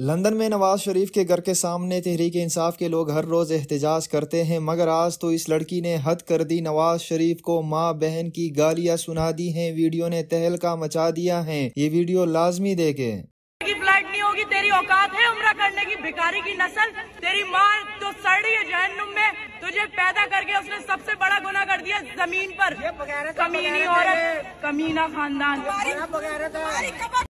London में नवाज़ शरीफ के घर के सामने तहरीक इंसाफ के लोग हर रोज एहतजाज करते हैं मगर आज तो इस लड़की ने हद कर दी नवाज़ शरीफ को माँ बहन की गालियाँ सुना दी हैं वीडियो ने तहलका मचा दिया है ये वीडियो लाजमी देखे। फ़्लाइट नहीं होगी तेरी औकात है उम्र करने की भिकारी की नस्ल तेरी माँ तो सड़ी है जहनुम में तुझे पैदा करके उसने सबसे बड़ा गुना कर दिया ज़मीन पर। कमीनी औरत कमीना खानदान।